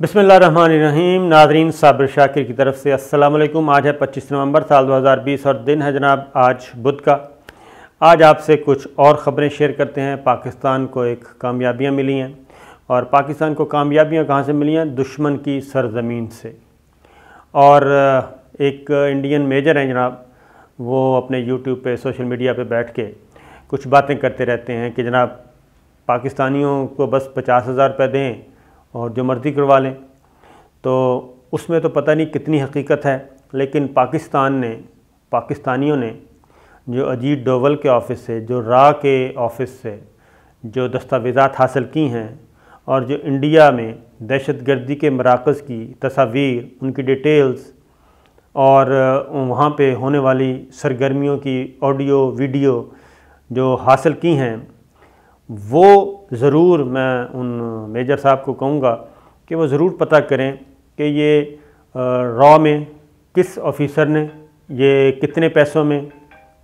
बिसमीम नाजरीन साबिर शाकिर की तरफ़ से अस्सलाम आज है 25 नवंबर साल 2020 और दिन है जनाब आज बुध का। आज आपसे कुछ और ख़बरें शेयर करते हैं। पाकिस्तान को एक कामयाबियाँ मिली हैं और पाकिस्तान को कामयाबियाँ कहाँ से मिली हैं? दुश्मन की सरजमीन से। और एक इंडियन मेजर हैं जनाब, वो अपने यूट्यूब पे, सोशल मीडिया पे बैठ के कुछ बातें करते रहते हैं कि जनाब, पाकिस्तानियों को बस पचास हज़ार रुपये दें और जो मर्ज़ी करवा लें। तो उसमें तो पता नहीं कितनी हकीकत है, लेकिन पाकिस्तान ने, पाकिस्तानियों ने जो अजीत डोवल के ऑफ़िस से, जो रा के ऑफ़िस से जो दस्तावेज़ात हासिल की हैं और जो इंडिया में दहशत गर्दी के मराकज़ की तस्वीर, उनकी डिटेल्स और वहाँ पे होने वाली सरगर्मियों की ऑडियो, वीडियो जो हासिल की हैं वो ज़रूर मैं उन मेजर साहब को कहूँगा कि वो ज़रूर पता करें कि ये रॉ में किस ऑफिसर ने, ये कितने पैसों में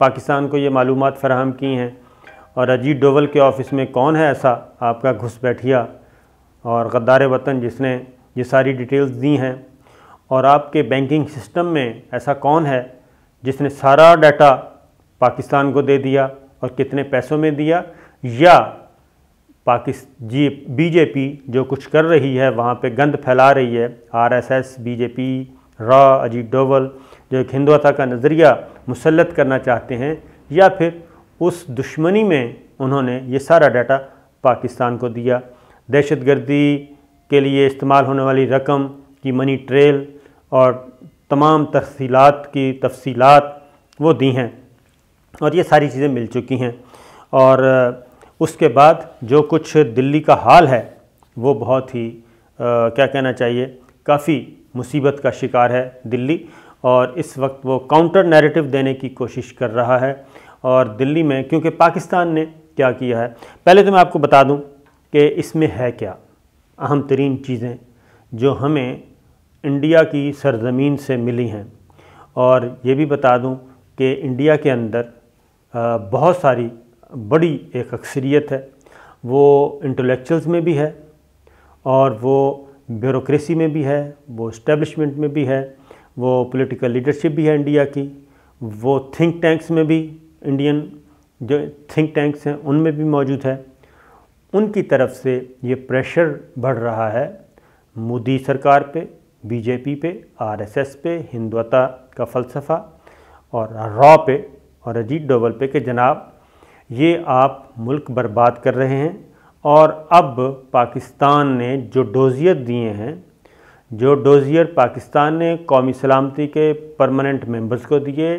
पाकिस्तान को ये मालूम फ़राहम की हैं और अजीत डोवल के ऑफ़िस में कौन है ऐसा आपका घुस बैठिया और गद्दार वतन जिसने ये सारी डिटेल्स दी हैं और आपके बैंकिंग सिस्टम में ऐसा कौन है जिसने सारा डाटा पाकिस्तान को दे दिया और कितने पैसों में दिया या पाकिस जी, बीजेपी जो कुछ कर रही है, वहाँ पे गंद फैला रही है, आरएसएस, बीजेपी, रॉ, अजीत डोवल, जो एक हिंदुता का नज़रिया मुसलत करना चाहते हैं, या फिर उस दुश्मनी में उन्होंने ये सारा डाटा पाकिस्तान को दिया। दहशत गर्दी के लिए इस्तेमाल होने वाली रकम की मनी ट्रेल और तमाम तफसीलात की तफसीलात वो दी हैं, और ये सारी चीज़ें मिल चुकी हैं। और उसके बाद जो कुछ दिल्ली का हाल है वो बहुत ही आ, क्या कहना चाहिए काफ़ी मुसीबत का शिकार है दिल्ली और इस वक्त वो काउंटर नैरेटिव देने की कोशिश कर रहा है और दिल्ली में क्योंकि पाकिस्तान ने क्या किया है पहले तो मैं आपको बता दूँ कि इसमें है क्या अहम तरीन चीज़ें जो हमें इंडिया की सरजमीन से मिली हैं। और ये भी बता दूँ कि इंडिया के अंदर बहुत सारी बड़ी एक अक्सरियत है। वो इंटेलेक्चुअल्स में भी है और वो ब्यूरोक्रेसी में भी है, वो इस्टेब्लिशमेंट में भी है, वो पॉलिटिकल लीडरशिप भी है इंडिया की, वो थिंक टैंक्स में भी इंडियन जो थिंक टैंक्स हैं, उनमें भी मौजूद है। उनकी तरफ़ से ये प्रेशर बढ़ रहा है मोदी सरकार पे बीजेपी पे आरएसएस पे हिंदुता का फ़लसफ़ा और रॉ पे और अजीत डोवल पे कि जनाब ये आप मुल्क बर्बाद कर रहे हैं और अब पाकिस्तान ने जो डोजियर दिए हैं जो डोजियर पाकिस्तान ने कौमी सलामती के परमानेंट मेंबर्स को दिए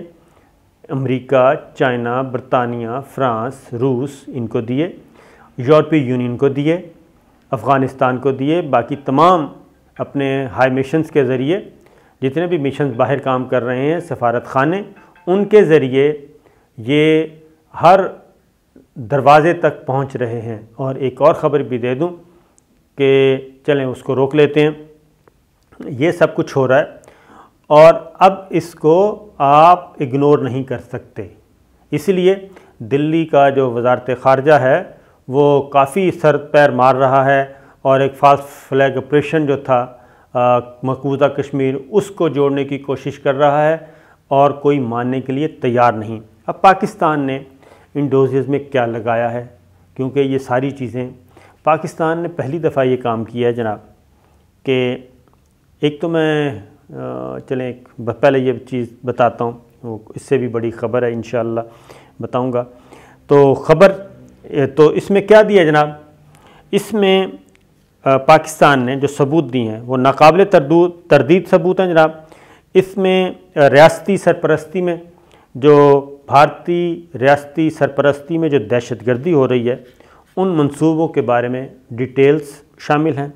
अमेरिका, चाइना बरतानिया फ्रांस रूस इनको दिए यूरोपीय यूनियन को दिए अफ़गानिस्तान को दिए बाकी तमाम अपने हाई मिशंस के ज़रिए जितने भी मिशंस बाहर काम कर रहे हैं सफारत खाने उनके ज़रिए ये हर दरवाज़े तक पहुँच रहे हैं। और एक और ख़बर भी दे दूँ कि चलें उसको रोक लेते हैं। ये सब कुछ हो रहा है और अब इसको आप इग्नोर नहीं कर सकते। इसलिए दिल्ली का जो वजारत ख़ारजा है, वो काफ़ी सर पैर मार रहा है और एक फास्ट फ्लैग ऑपरेशन जो था मकबूजा कश्मीर, उसको जोड़ने की कोशिश कर रहा है और कोई मानने के लिए तैयार नहीं। अब पाकिस्तान ने इन डोजेज़ में क्या लगाया है, क्योंकि ये सारी चीज़ें, पाकिस्तान ने पहली दफ़ा ये काम किया है जनाब, कि एक तो मैं चलें पहले ये चीज़ बताता हूँ, वो इससे भी बड़ी ख़बर है इन बताऊँगा। तो ख़बर तो इसमें क्या दिया जनाब? इसमें पाकिस्तान ने जो सबूत दिए हैं, वो नाकबिल तरदूद तरदीद सबूत हैं जनाब। इसमें रियासती सरपरस्ती में जो भारतीय रियासती सरपरस्ती में जो दहशत गर्दी हो रही है, उन मंसूबों के बारे में डिटेल्स शामिल हैं।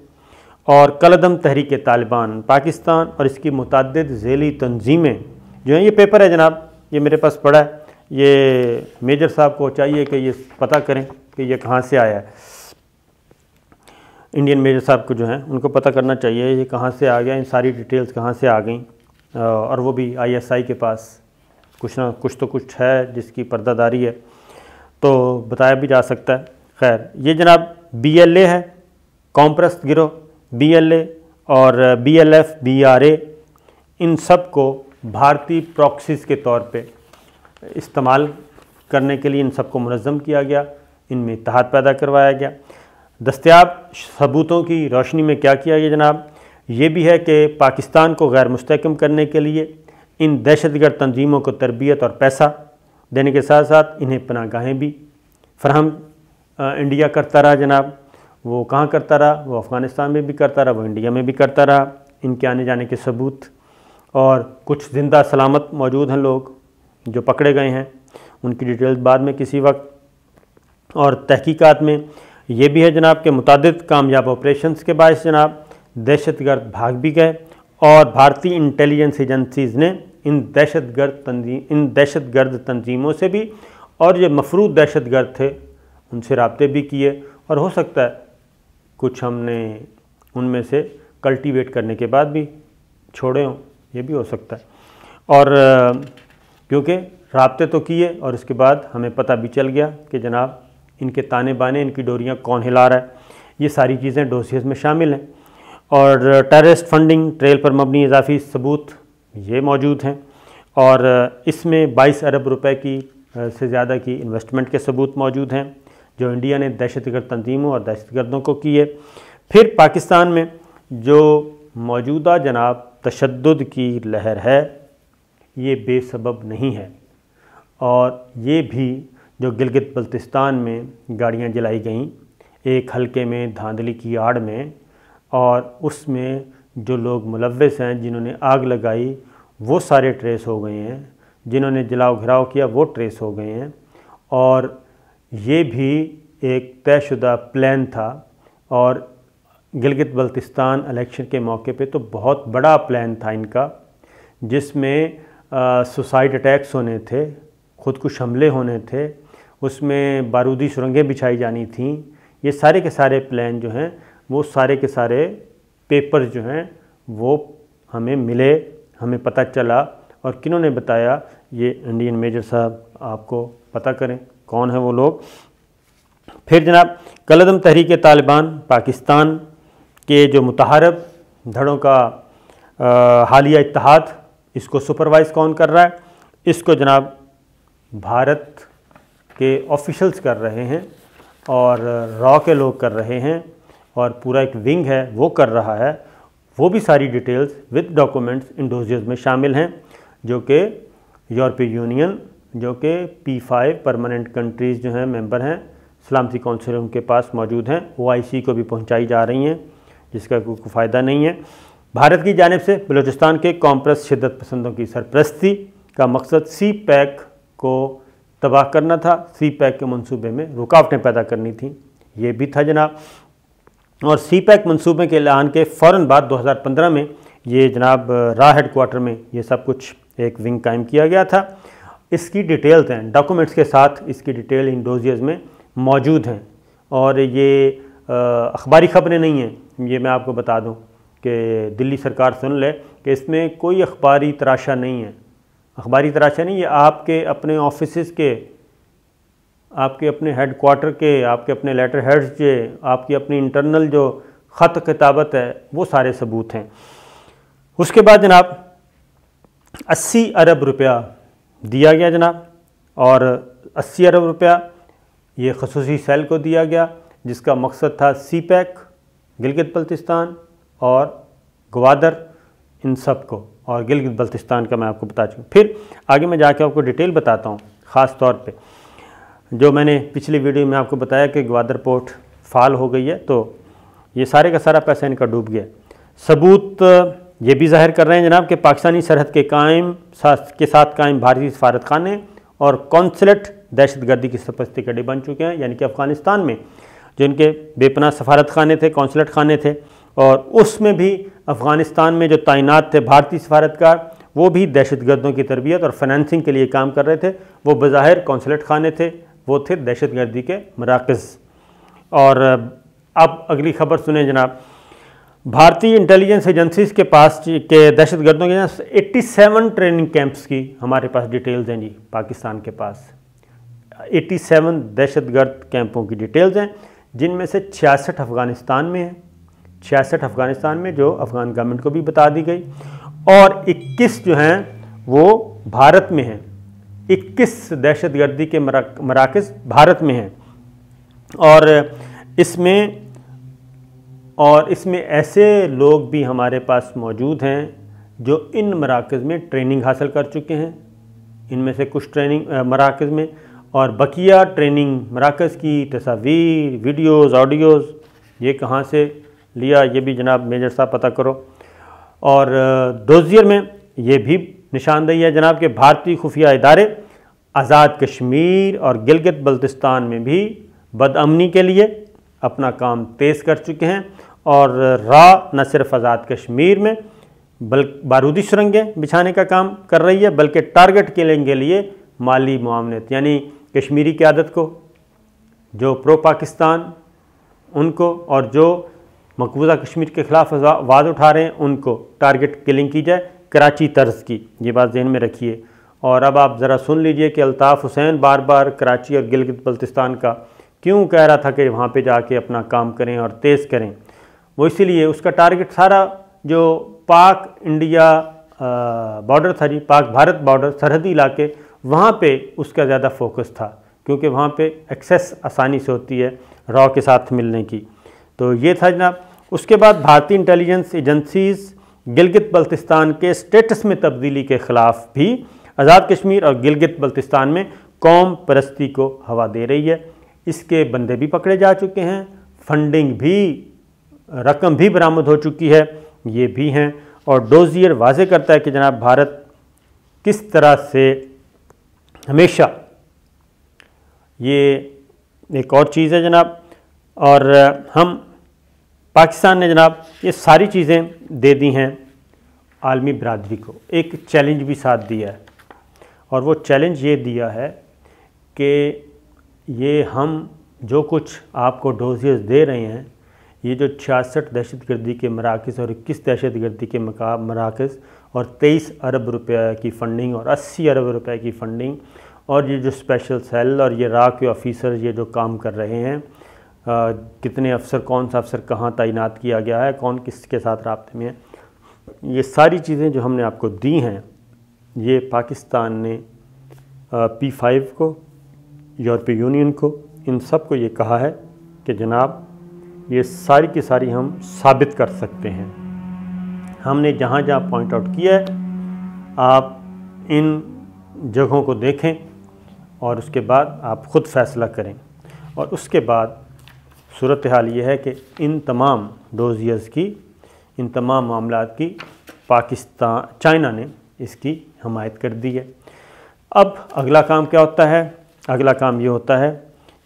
और कलदम तहरीक तालिबान, पाकिस्तान और इसकी मुतद झेली तंजीमें जो हैं, ये पेपर है जनाब, ये मेरे पास पड़ा है। ये मेजर साहब को चाहिए कि ये पता करें कि ये कहाँ से आया है। इंडियन मेजर साहब को जो हैं, उनको पता करना चाहिए, ये कहाँ से आ गया, इन सारी डिटेल्स कहाँ से आ गई, और वो भी आईएसआई के पास। कुछ ना कुछ तो कुछ है जिसकी पर्दादारी है। तो बताया भी जा सकता है। खैर, ये जनाब बी एल ए है कॉम्प्रस गिरोह ए और B L F B R A इन सबको भारतीय प्रॉक्सीज के तौर पे इस्तेमाल करने के लिए इन सबको मनज़म किया गया, इनमें इतिहाद पैदा करवाया गया। दस्तियाब सबूतों की रोशनी में क्या किया गया जनाब? ये भी है कि पाकिस्तान को गैर मुस्तकम करने के लिए इन दहशतगर्द तंजीमों को तरबियत और पैसा देने के साथ साथ इन्हें पनागाहें भी। फ्राहम इंडिया करता रहा जनाब। वो कहाँ करता रहा? वो अफ़गानिस्तान में भी करता रहा, वो इंडिया में भी करता रहा। इनके आने जाने के सबूत और कुछ ज़िंदा सलामत मौजूद हैं लोग जो पकड़े गए हैं। उनकी डिटेल्स बाद में किसी वक्त। और तहकीकात में ये भी है जनाब के मुतद कामयाब ऑपरेशन के बायस जनाब दहशतगर्द भाग भी गए और भारतीय इंटेलिजेंस एजेंसीज़ ने इन दहशत गर्द तंजीम इन दहशत गर्द तंजीमों से भी और जो मफरूद दहशत गर्द थे, उनसे रबते भी किए और हो सकता है कुछ हमने उनमें से कल्टीवेट करने के बाद भी छोड़े हों, ये भी हो सकता है। और, क्योंकि रबते तो किए और इसके बाद हमें पता भी चल गया कि जनाब, इनके ताने बाने, इनकी डोरियाँ कौन हिला रहा है, ये सारी चीज़ें डोसीज में शामिल हैं। और टेररिस्ट फंडिंग ट्रेल पर मबनी इजाफी, सबूत ये मौजूद हैं। और इसमें 22 अरब रुपए की से ज़्यादा की इन्वेस्टमेंट के सबूत मौजूद हैं, जो इंडिया ने दहशतगर्द तंजीमों और दहशतगर्दों को किए। फिर पाकिस्तान में जो मौजूदा जनाब तशद की लहर है, ये बेसबब नहीं है। और ये भी जो गिलगित बल्तिस्तान में गाड़ियाँ जलाई गईं, एक हल्के में धांधली की आड़ में और उसमें जो लोग मुलवस हैं, जिन्होंने आग लगाई, वो सारे ट्रेस हो गए हैं। जिन्होंने जलाव घिराव किया, वो ट्रेस हो गए हैं। और ये भी एक तयशुदा प्लान था। और गिलगित बल्तिस्तान इलेक्शन के मौके पे तो बहुत बड़ा प्लान था इनका, जिसमें सुसाइड अटैक्स होने थे, ख़ुदकुश हमले होने थे, उसमें बारूदी सुरंगें बिछाई जानी थी। ये सारे के सारे प्लान जो हैं, वो सारे के सारे पेपर जो हैं वो हमें मिले हमें पता चला और किन्होंने बताया ये इंडियन मेजर साहब आपको पता करें कौन है वो लोग। फिर जनाब कलदम तहरीक तालिबान पाकिस्तान के जो मुतहरब धड़ों का आ, हालिया इतिहाद इसको सुपरवाइज़ कौन कर रहा है? इसको जनाब भारत के ऑफिशल्स कर रहे हैं और रॉ के लोग कर रहे हैं। और पूरा एक विंग है, वो कर रहा है। वो भी सारी details with documents in doses में शामिल हैं, जो कि यूरोपीय यूनियन जो कि पी फाइव परमानेंट कंट्रीज़ जो हैं मेंबर हैं। सलामती काउंसिल उनके पास मौजूद हैं। ओआईसी को भी पहुंचाई जा रही हैं, जिसका कोई फ़ायदा नहीं है। भारत की जानब से बलूचिस्तान के कॉम्प्रेस शिदत पसंदों की सरप्रस्ती का मकसद सी पैक को तबाह करना था। सी पैक के मंसूबे में रुकावटें पैदा करनी थी। ये भी था जनाब। और सी पैक मनसूबे के ऐलान के फ़ौर बाद 2015 में ये जनाब रा हेड क्वार्टर में ये सब कुछ एक विंग कायम किया गया था। इसकी डिटेल्स हैं, डॉक्यूमेंट्स के साथ इसकी डिटेल इन डोजियज़ में मौजूद हैं। और ये अखबारी ख़बरें नहीं हैं, ये मैं आपको बता दूँ कि दिल्ली सरकार सुन ले कि इसमें कोई अखबारी तराशा नहीं है। अखबारी तराशा नहीं, ये आपके अपने ऑफ़िस के आपके अपने हेड क्वार्टर के, आपके अपने लेटर हेड्स के आपकी अपनी इंटरनल जो ख़त किताबत है, वो सारे सबूत हैं। उसके बाद जनाब 80 अरब रुपया दिया गया जनाब, और 80 अरब रुपया ये खसूसी सेल को दिया गया, जिसका मकसद था सी पैक गिलगित बल्तिस्तान और गवादर, इन सबको, और गिलगित बल्तिस्तान का मैं आपको बता चुका फिर आगे मैं जाके आपको डिटेल बताता हूँ, ख़ास तौर पे। जो मैंने पिछली वीडियो में आपको बताया कि ग्वादर पोर्ट फाल हो गई है तो ये सारे का सारा पैसा इनका डूब गया। सबूत ये भी ज़ाहिर कर रहे हैं जनाब कि पाकिस्तानी सरहद के कायम साथ, के साथ कायम भारतीय सफारत खाने और कौंसलेट दहशत गर्दी की सपस्ती कड़े बन चुके हैं। यानी कि अफ़गानिस्तान में जो इनके बेपना सफारत खाने थे, कौंसलेट खाने थे और उसमें भी अफ़गानिस्तान में जो तैनात थे भारतीय सफारतकार वो भी दहशत गर्दों की तरबियत और फाइनेंसिंग के लिए काम कर रहे थे। वो बज़ाहिर कौंसलेट खाने थे। वो थे दहशत गर्दी के मराकज़। और अब अगली खबर सुने जनाब। भारतीय इंटेलिजेंस एजेंसीज के पास के दहशत गर्दों के एट्टी सेवन ट्रेनिंग कैंप्स की हमारे पास डिटेल्स हैं जी, पाकिस्तान के पास। 87 दहशत गर्द कैंपों की डिटेल्स हैं, जिनमें से छियासठ अफ़गानिस्तान में हैं। छियासठ अफ़गानिस्तान में जो अफ़गान गवर्नमेंट को भी बता दी गई। और 21 जो हैं, वो भारत में हैं। 21 दहशत गर्दी के मराकज़ भारत में हैं। और इसमें और इसमें ऐसे लोग भी हमारे पास मौजूद हैं जो इन मराकज़ में ट्रेनिंग हासिल कर चुके हैं। इनमें से कुछ ट्रेनिंग मराकज़ में, और बकिया ट्रेनिंग मराकज़ की तस्वीर वीडियोज़ ऑडियोज़ ये कहाँ से लिया, ये भी जनाब मेजर साहब पता करो। और दोजियर में ये भी निशानदही है जनाब के भारतीय खुफिया इदारे, आज़ाद कश्मीर और गिलगित बल्तिस्तान में भी बदअमनी के लिए अपना काम तेज़ कर चुके हैं और रा न सिर्फ़ आज़ाद कश्मीर में बल, बारूदी सुरंगें बिछाने का काम कर रही है, बल्कि टारगेट किलिंग के लिए माली मामलत यानी कश्मीरी क्यादत को, जो प्रो पाकिस्तान, उनको और जो मकबूजा कश्मीर के ख़िलाफ़ आवाज़ उठा रहे हैं, उनको टारगेट किलिंग की जाए। कराची तर्ज की। ये बात जहन में रखिए। और अब आप ज़रा सुन लीजिए कि अल्ताफ़ हुसैन बार बार कराची और गिलगित बल्तिस्तान का क्यों कह रहा था कि वहाँ पे जाके अपना काम करें और तेज़ करें। वो इसीलिए उसका टारगेट सारा जो पाक इंडिया बॉर्डर था जी, पाक भारत बॉर्डर, सरहदी इलाके, वहाँ पे उसका ज़्यादा फोकस था। क्योंकि वहाँ पे एक्सेस आसानी से होती है रॉ के साथ मिलने की। तो ये था जनाब। उसके बाद भारतीय इंटेलिजेंस एजेंसीज़ गिलगित बल्तिस्तान के स्टेटस में तब्दीली के ख़िलाफ़ भी आज़ाद कश्मीर और गिलगित बल्तिस्तान में कौम परस्ती को हवा दे रही है। इसके बंदे भी पकड़े जा चुके हैं। फंडिंग भी, रकम भी बरामद हो चुकी है। ये भी हैं। और डोजियर वाजे करता है कि जनाब भारत किस तरह से हमेशा ये एक और चीज़ है जनाब। और हम पाकिस्तान ने जनाब ये सारी चीज़ें दे दी हैं आलमी बरदरी को। एक चैलेंज भी साथ दिया है और वो चैलेंज ये दिया है कि ये हम जो कुछ आपको डोजेज दे रहे हैं, ये जो छियासठ दहशत गर्दी के मराकज़ और इक्कीस दहशत गर्दी के मराकज़ और तेईस अरब रुपये की फ़ंडिंग और अस्सी अरब रुपये की फ़ंडिंग और ये जो स्पेशल सेल और ये रा के ऑफिसर ये जो काम कर रहे हैं कितने अफसर, कौन सा अफसर कहाँ तैनात किया गया है, कौन किसके साथ रबते में है, ये सारी चीज़ें जो हमने आपको दी हैं, ये पाकिस्तान ने पी फाइव को, यूरोपीय यूनियन को, इन सबको ये कहा है कि जनाब, ये सारी की सारी हम साबित कर सकते हैं। हमने जहाँ जहाँ पॉइंट आउट किया है, आप इन जगहों को देखें और उसके बाद आप ख़ुद फ़ैसला करें और उसके बाद सूरत हाल ये है कि इन तमाम डोजियर्स की, इन तमाम मामला की पाकिस्तान, चाइना ने इसकी हमायत कर दी है। अब अगला काम क्या होता है? अगला काम ये होता है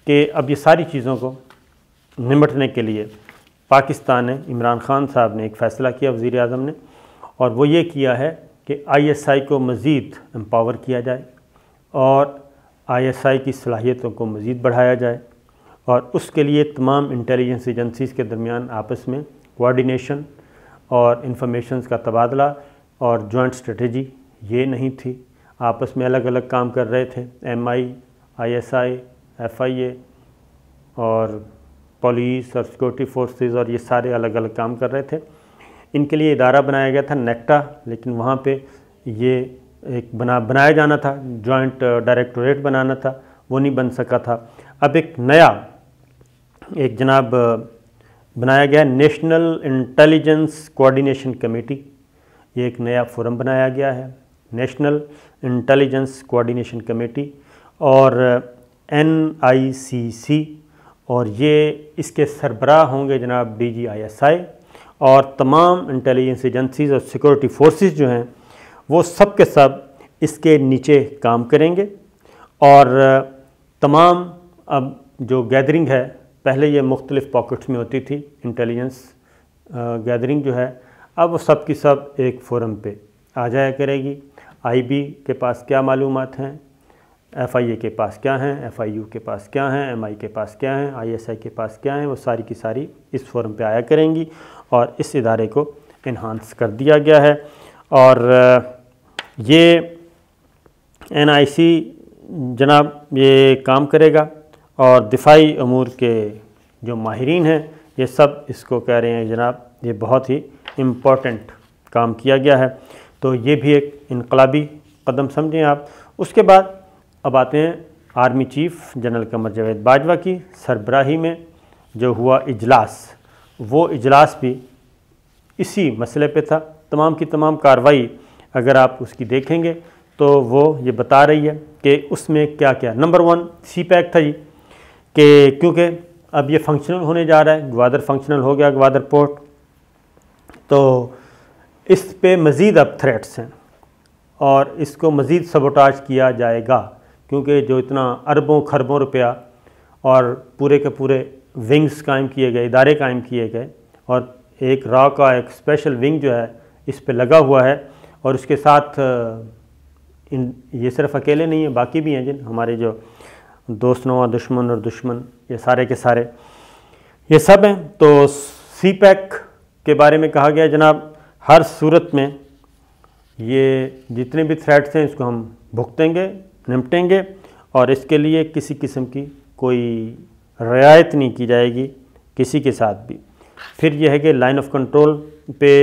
कि अब ये सारी चीज़ों को निमटने के लिए पाकिस्तान ने, इमरान ख़ान साहब ने एक फ़ैसला किया वज़ी अजम ने, और वो ये किया है कि आईएसआई को मज़ीद एम्पावर किया जाए और आईएसआई की सलाहियतों को मज़ीद बढ़ाया जाए। और उसके लिए तमाम इंटेलिजेंस एजेंसीज़ के दरमियान आपस में कोऑर्डिनेशन और इंफॉर्मेशन का तबादला और जॉइंट स्ट्रेटजी ये नहीं थी। आपस में अलग अलग काम कर रहे थे। M I I S I F I A और पुलिस और सिक्योरिटी फोर्सेस और ये सारे अलग अलग काम कर रहे थे। इनके लिए इदारा बनाया गया था नेक्टा लेकिन वहाँ पे ये एक बना, बनाया जाना था जॉइंट डायरेक्टोरेट बनाना था, वो नहीं बन सका था। अब एक नया एक जनाब बनाया गया नेशनल इंटेलिजेंस कोऑर्डिनेशन कमेटी। ये एक नया फोरम बनाया गया है, नेशनल इंटेलिजेंस कोऑर्डिनेशन कमेटी और एन आई सी सी और ये इसके सरबराह होंगे जनाब D G I S I और तमाम इंटेलिजेंस एजेंसीज़ और सिक्योरिटी फोर्सेस जो हैं, वो सब के सब इसके नीचे काम करेंगे और तमाम अब जो गैदरिंग है पहले ये मुख्तलिफ़ पॉकेट्स में होती थी इंटेलिजेंस गैदरिंग जो है, अब वो सब की सब एक फ़ोरम पे आ जाया करेगी। आईबी के पास क्या मालूम हैं? एफआईए के पास क्या हैं? एफआईयू के पास क्या हैं? एमआई के पास क्या हैं? आईएसआई के पास क्या हैं? वो सारी की सारी इस फोरम पे आया करेंगी और इस इदारे को इन्हांस कर दिया गया है। और ये एनआईसी जनाब ये काम करेगा। और दिफाई अमूर के जो माहरीन हैं, ये सब इसको कह रहे हैं, जनाब, ये बहुत ही इम्पोर्टेंट काम किया गया है। तो ये भी एक इनकलाबी कदम समझें आप। उसके बाद अब आते हैं army chief general Qamar Javed Bajwa की सरबराही में जो हुआ इजलास। वो इजलास भी इसी मसले पे था। तमाम की तमाम कार्रवाई अगर आप उसकी देखेंगे तो वो ये बता रही है कि उसमें क्या क्या नंबर वन सी पैक था जी। कि क्योंकि अब ये फंक्शनल होने जा रहा है, ग्वादर फंक्शनल हो गया, ग्वादर पोर्ट तो इस पे मज़ीद अब थ्रेट्स हैं और इसको मज़ीद सबोटाज किया जाएगा, क्योंकि जो इतना अरबों, खरबों रुपया और पूरे के पूरे विंग्स कायम किए गए, इदारे कायम किए गए और एक रॉ का एक स्पेशल विंग जो है, इस पर लगा हुआ है और उसके साथ, इन, ये सिर्फ़ अकेले नहीं है, बाकी भी हैं जिन, हमारे जो दोस्त नवा दुश्मन और दुश्मन, ये सारे के सारे। ये सब हैं तो सी पैक के बारे में कहा गया जनाब। हर सूरत में ये जितने भी थ्रेट्स हैं, इसको हम भुगतेंगे, निपटेंगे, और इसके लिए किसी किस्म की कोई रियायत नहीं की जाएगी किसी के साथ भी। फिर यह है कि लाइन ऑफ़ कंट्रोल पे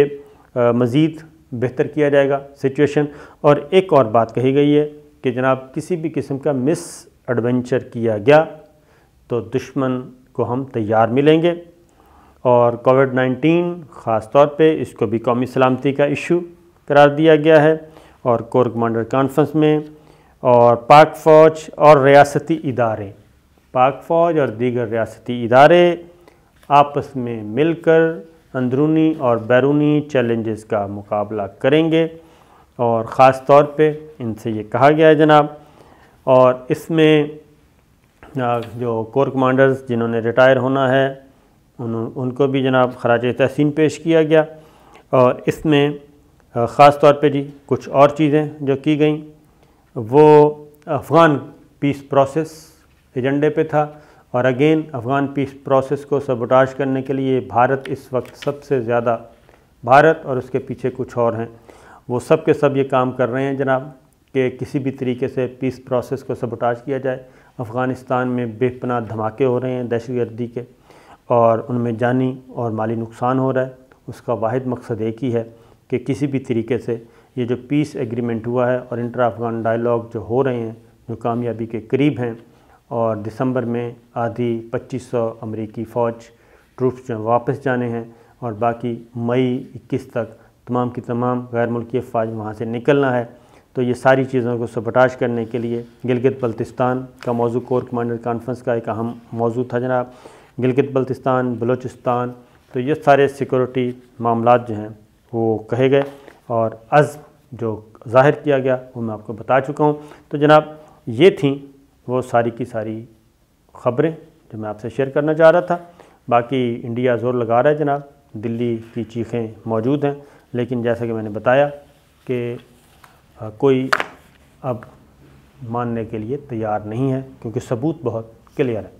मज़ीद बेहतर किया जाएगा सिचुएशन और एक और बात कही गई है कि जनाब, किसी भी किस्म का मिस एडवेंचर किया गया तो दुश्मन को हम तैयार मिलेंगे। और कोविड 19 ख़ास तौर पे इसको भी कौमी सलामती का इशू करार दिया गया है। और कोर कमांडर कॉन्फ्रेंस में और पाक फ़ौज और रियासती इदारे, पाक फ़ौज और दीगर रियासती इदारे आपस में मिलकर अंदरूनी और बैरूनी चैलेंजेस का मुकाबला करेंगे। और ख़ास तौर पे इनसे ये कहा गया है, जनाब और इसमें जो कोर कमांडर्स जिन्होंने रिटायर होना है, उन, उनको भी जनाब खराज तहसीन पेश किया गया। और इसमें ख़ास तौर पे जी कुछ और चीज़ें जो की गई। वो अफ़गान पीस प्रोसेस एजेंडे पे था और अगेन अफ़गान पीस प्रोसेस को सबोटाज करने के लिए भारत इस वक्त सबसे ज़्यादा, भारत और उसके पीछे कुछ और हैं। वो सब के सब ये काम कर रहे हैं जनाब। कि किसी भी तरीके से पीस प्रोसेस को सबोटाज किया जाए। अफ़गानिस्तान में बेपनाह धमाके हो रहे हैं दहशत गर्दी के और उनमें जानी और माली नुकसान हो रहा है। उसका वाद मकसद एक ही है कि किसी भी तरीके से ये जो पीस एग्रीमेंट हुआ है और इंटर अफगान डायलॉग जो हो रहे हैं, जो कामयाबी के करीब हैं और दिसंबर में आधी 2500 अमेरिकी फ़ौज ट्रूप्स जो वापस जाने हैं और बाकी मई 21 तक तमाम की तमाम गैर मुल्की अफवाज वहाँ से निकलना है। तो ये सारी चीज़ों को सपटाश करने के लिए गिलगित बल्तिस्तान का मौजू कोर कमांडर कॉन्फ्रेंस का एक अहम मौजू था जनाब। गिलगित बल्तिस्तान, बलूचिस्तान तो ये सारे सिक्योरिटी मामला जो हैं वो कहे गए और अज़ जो ज़ाहिर किया गया वो मैं आपको बता चुका हूँ। तो जनाब ये थी वो सारी की सारी ख़बरें जो मैं आपसे शेयर करना चाह रहा था। बाकी इंडिया ज़ोर लगा रहा है जनाब, दिल्ली की चीखें मौजूद हैं, लेकिन जैसा कि मैंने बताया कि कोई अब मानने के लिए तैयार नहीं है क्योंकि सबूत बहुत क्लियर है।